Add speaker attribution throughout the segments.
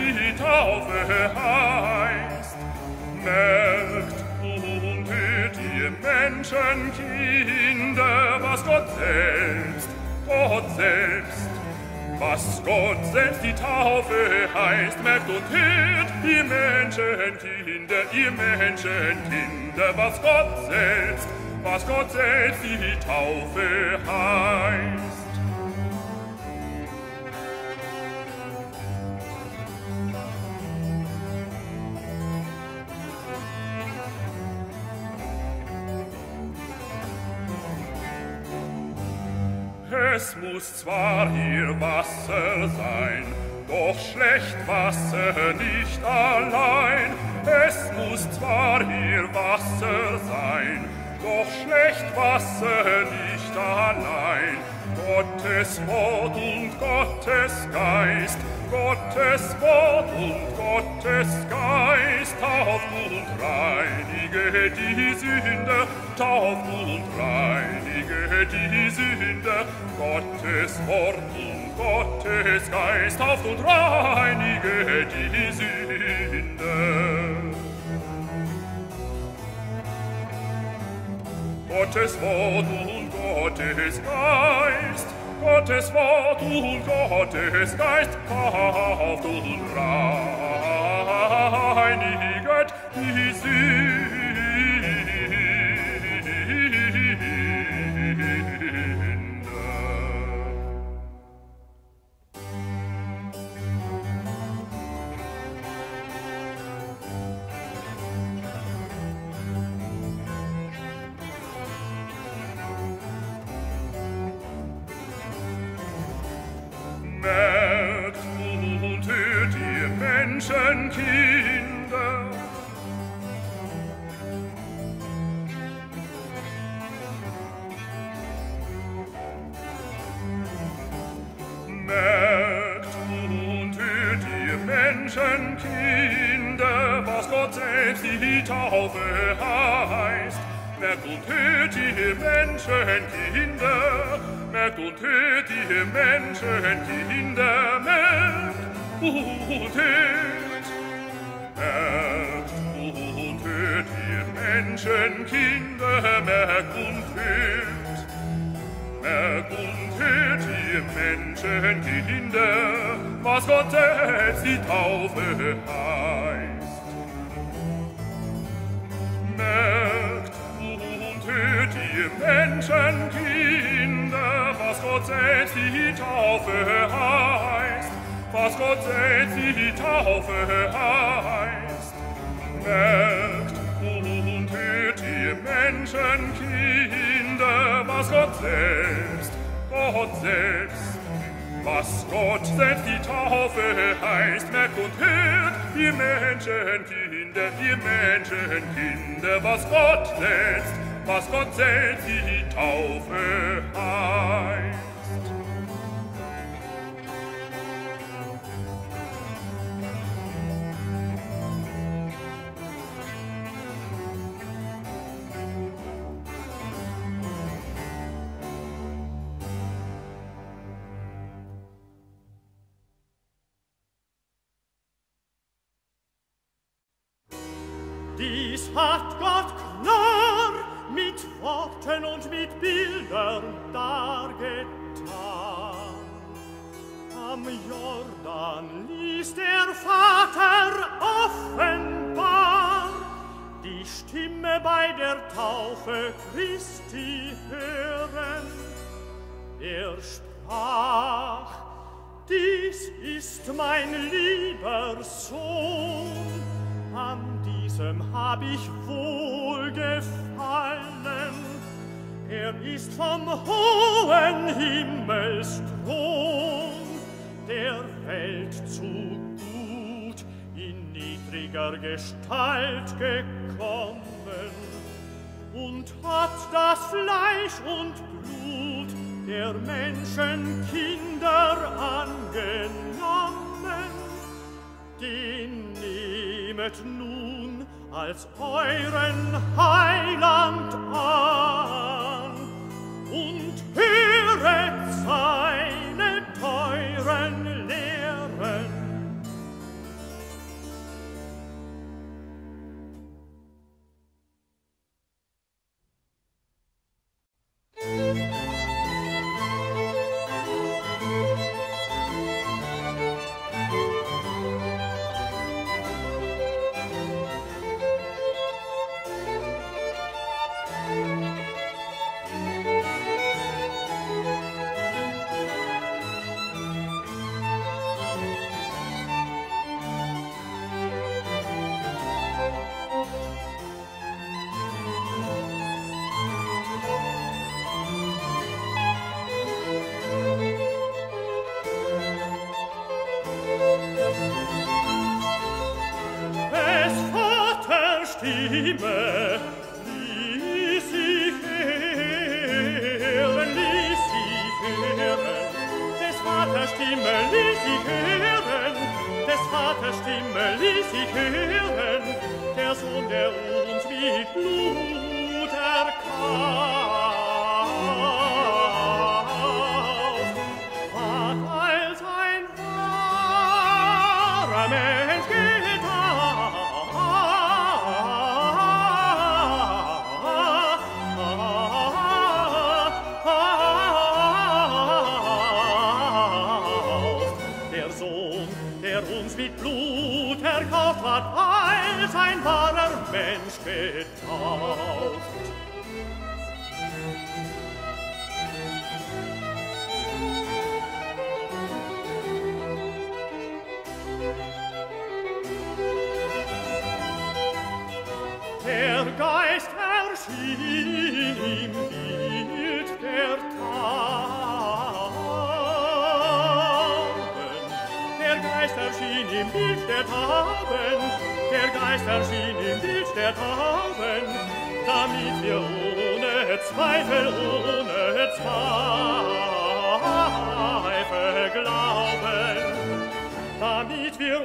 Speaker 1: die Taufe heißt. Merkt, und hört ihr Menschenkinder, was Gott selbst, Gott selbst, was Gott selbst die Taufe heißt. Merkt und hört, ihr Menschenkinder, ihr Menschenkinder, was Gott selbst, was Gott selbst die Taufe heißt. Es muss zwar hier Wasser sein, doch schlecht Wasser nicht allein. Es muss zwar hier Wasser sein, doch schlecht Wasser nicht allein. Gottes Wort und Gottes Geist, Gottes Wort und Gottes Geist, tauf und reinige die Sünde, tauf und reinige die Sünde, Gottes Wort und Gottes Geist, tauf und reinige die Sünde. Gottes Wort und Gottes Geist, Gottes Wort und Gottes Geist kauft und reiniget die Seele. Menschenkinder, merkt und hört ihr Menschenkinder, merkt und hört. Merkt und hört ihr Menschenkinder, merkt und hört. Merkt und hört ihr Menschenkinder, was Gott selbst die Taufe heißt. Merkt hört ihr Menschenkinder, was Gott selbst die Taufe heißt. Was Gott selbst die Taufe heißt. Merkt und hört ihr Menschenkinder, was Gott selbst, Gott selbst, was Gott selbst die Taufe heißt, merkt und hört, ihr Menschenkinder, ihr Menschenkinder, was Gott selbst, was Gott selbst die Taufe heißt.
Speaker 2: jeder dar. Am Jordan ließ der Vater offenbar die Stimme bei der Taufe Christi hören. Er sprach, dies ist mein lieber Sohn, an diesem hab ich wohl gefallen. Er ist vom hohen Himmelsthron der Welt zu gut in niedriger Gestalt gekommen und hat das Fleisch und Blut der Menschenkinder angenommen. Den nehmet nun als euren Heiland an Zweifel ohne Zweifel glauben, damit wir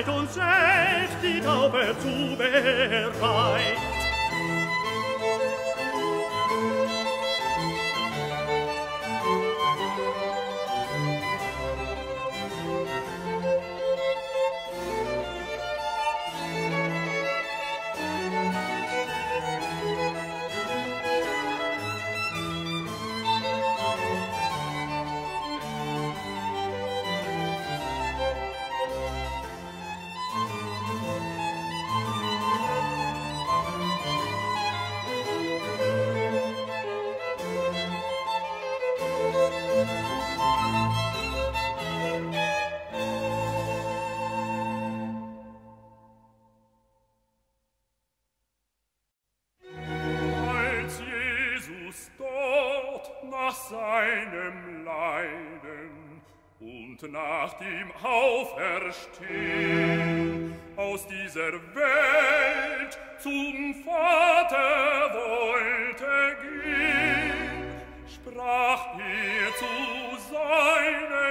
Speaker 2: Zeit und schäftig auf er zu bereit.
Speaker 1: und nach dem Auferstehn aus dieser Welt zum Vater wollte gehen, sprach er zu seinen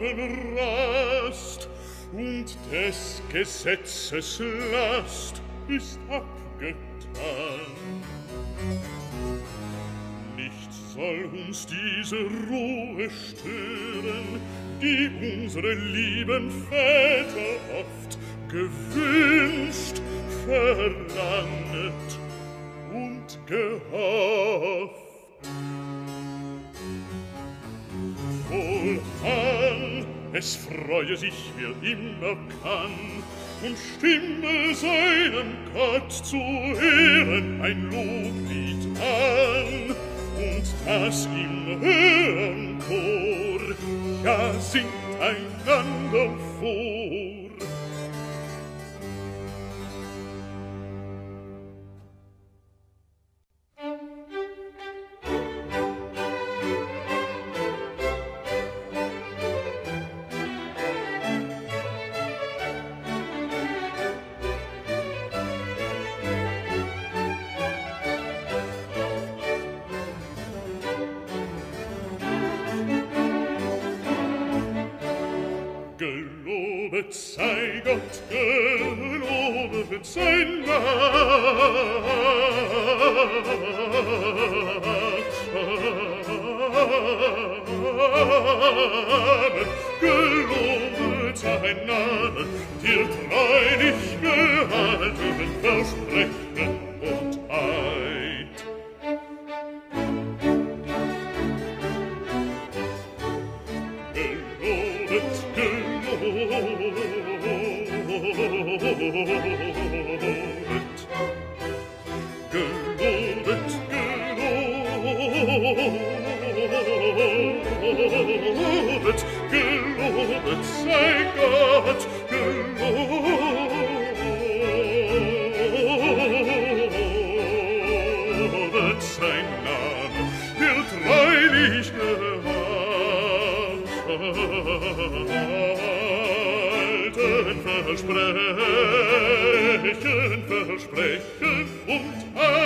Speaker 1: haben Rast, und des Gesetzes Last ist abgetan. Nicht soll uns diese Ruhe stören, die unsere lieben Väter oft gewünscht, verlangt und gehofft. Es freue sich, wer immer kann, und stimme seinem Gott zu Ehren ein Loblied an, und das im höheren Chor ja singt einander vor. Versprechen, versprechen und Eid.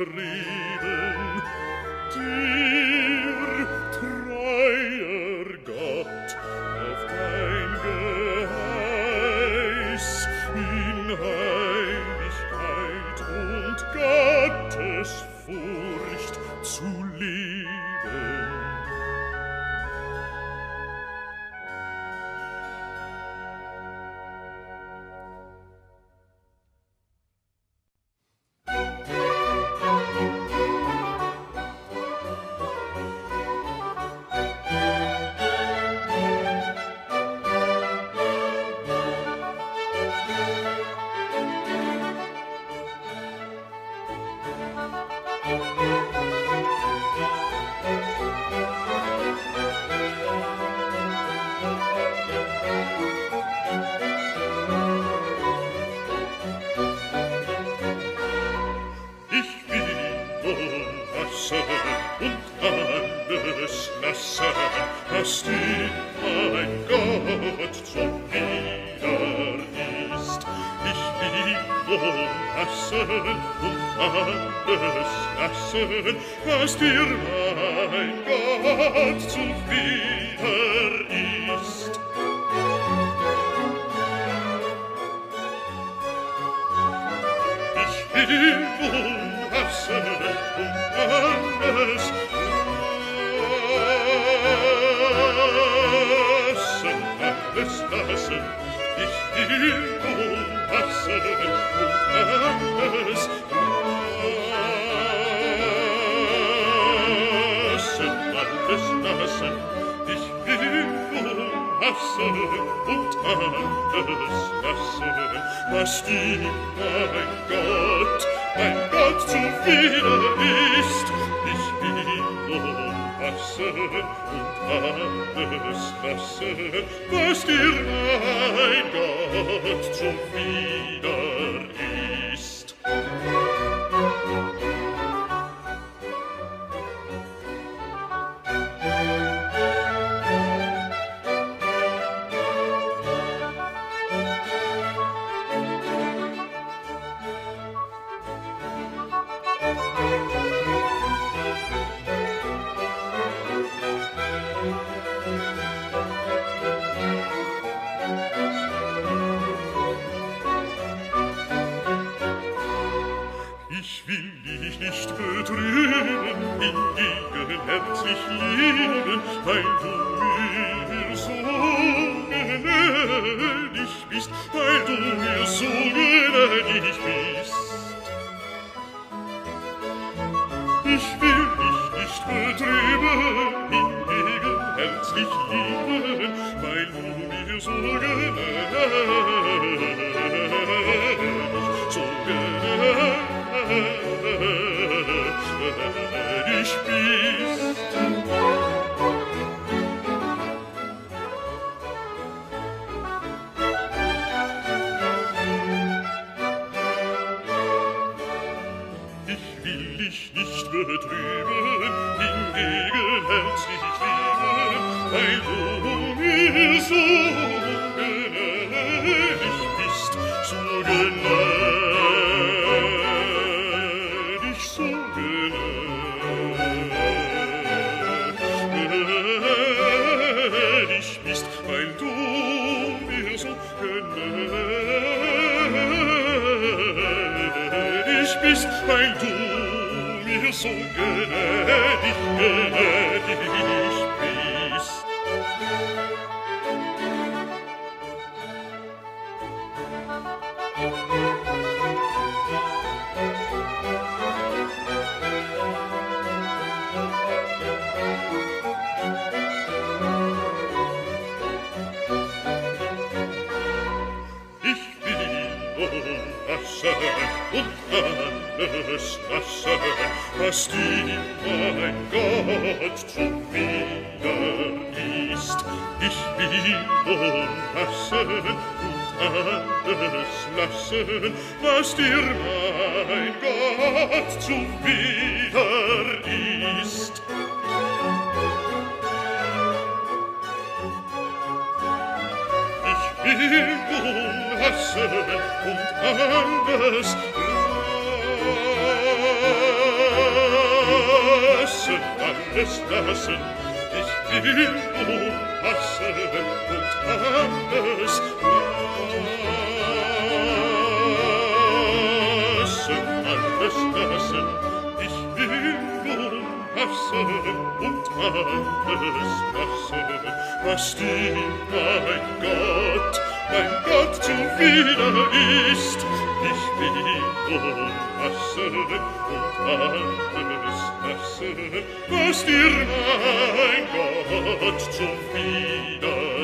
Speaker 1: geschrieben, dir, treuer Gott, auf dein Geheiß, in Heiligkeit und Gottes stirb verstehen. Mein Gott, mein Gott, zu viele ist. Ich will nur hassen und alles lassen, was dir mein Gott zu viel thank you. und endes lassen, alles lassen, ich will nur und endes lassen, alles lassen, ich will nur und endes lassen, was dir mein Gott mein Gott zuwider ist. Ich bin umfassen und alles hassen, was dir mein Gott zuwider ist.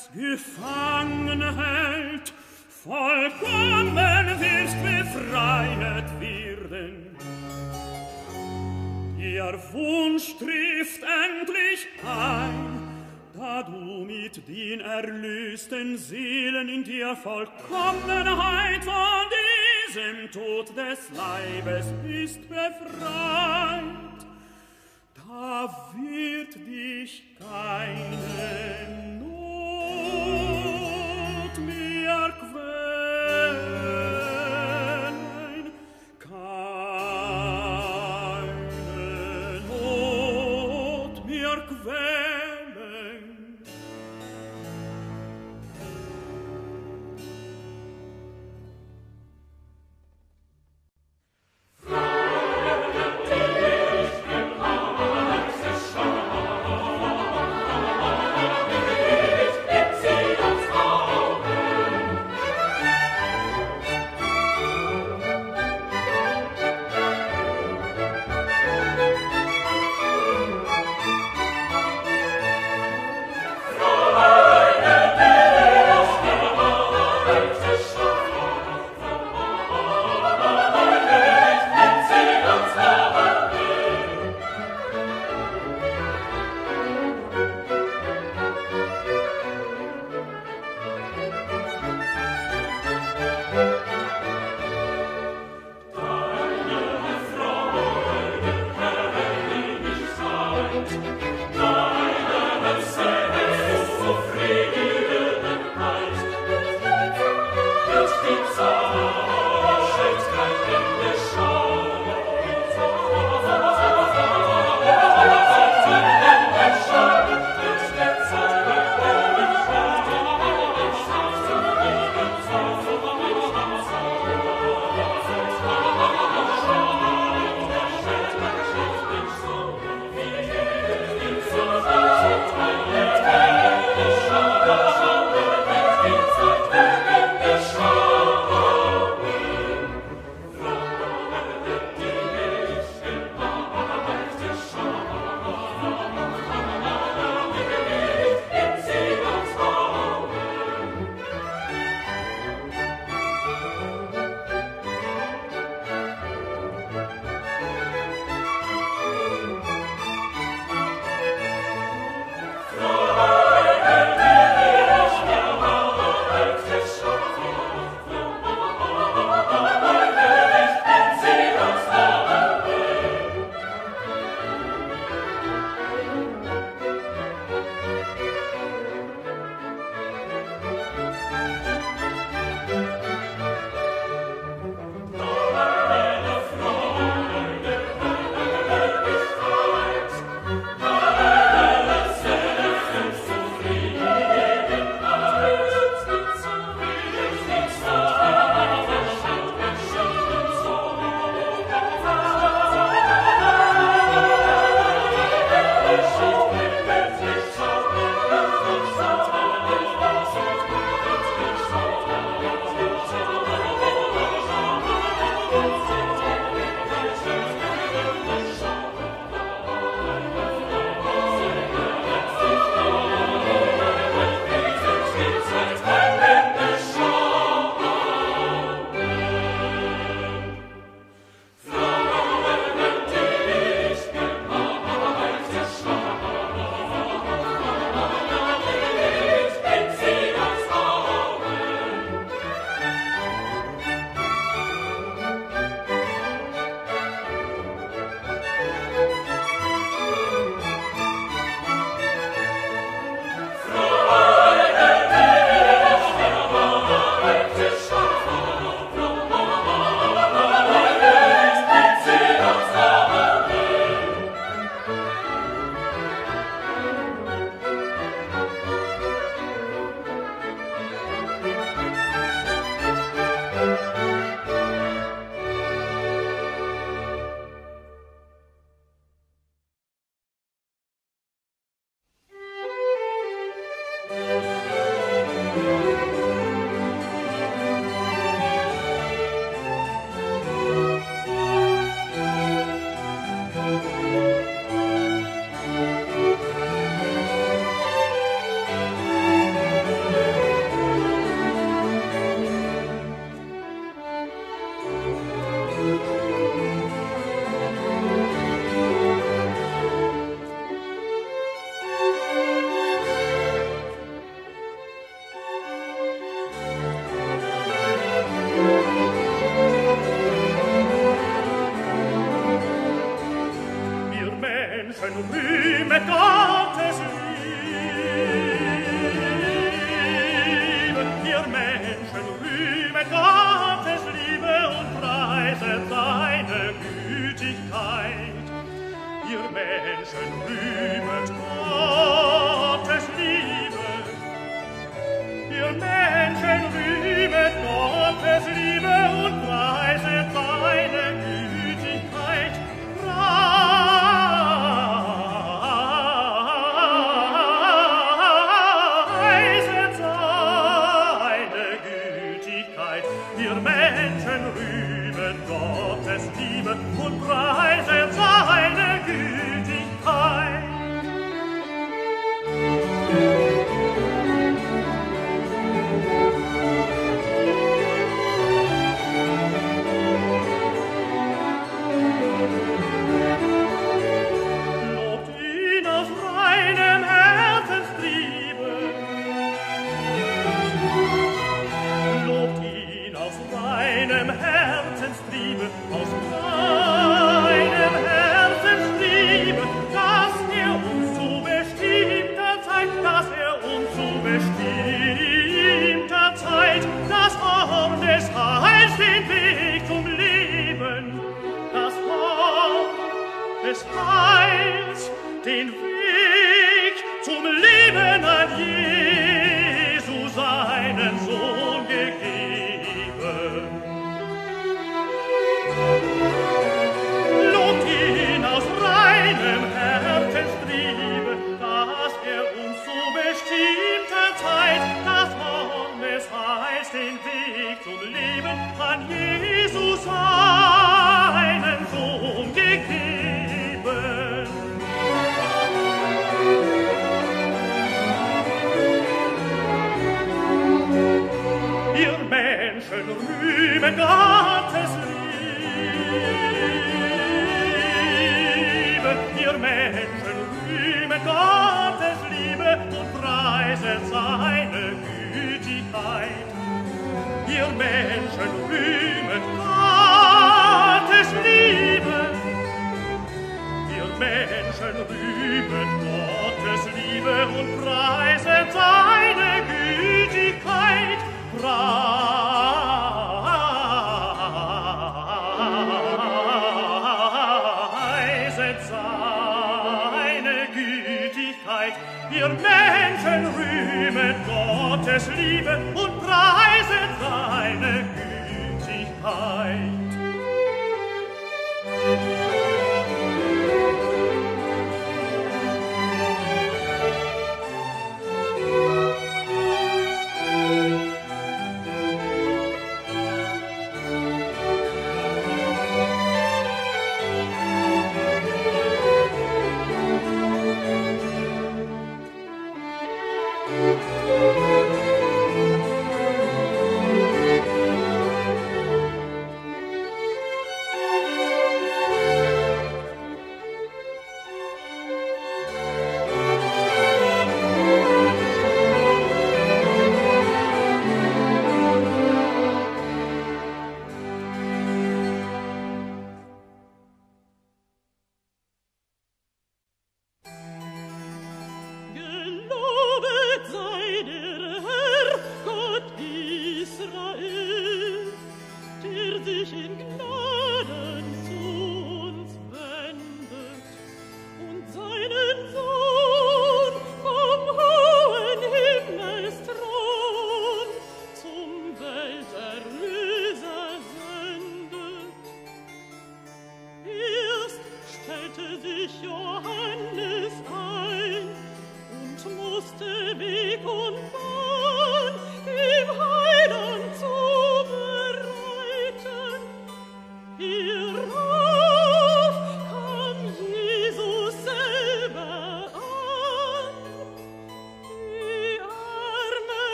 Speaker 1: Herz gefangen hält, vollkommen wirst befreiet werden. Ihr Wunsch trifft endlich ein, da du mit den erlösten Seelen in dir Vollkommenheit von diesem Tod des Leibes bist befreit. Da wird dich keine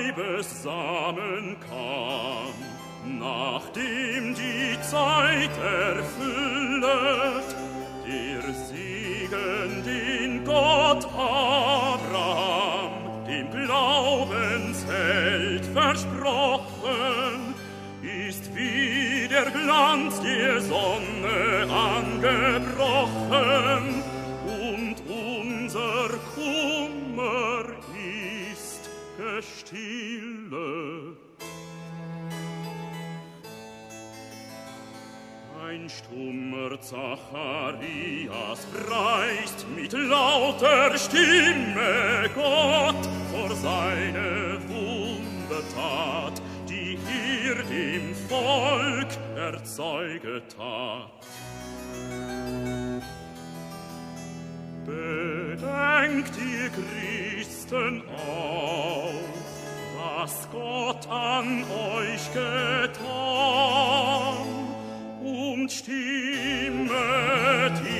Speaker 1: Weibes Samen kam, nachdem die Zeit erfüllet, der Segen den Gott Abraham, dem Glaubensheld versprochen, ist wie der Glanz der Sonne angebrochen, Stille. Ein stummer Zacharias preist mit lauter Stimme Gott vor seine Wundertat, die hier dem Volk erzeuget hat. Bedenkt ihr Christen auch, was Gott an euch getan, und stimmet ihm.